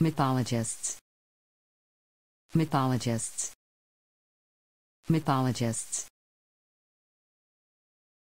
Mythologists. Mythologists. Mythologists.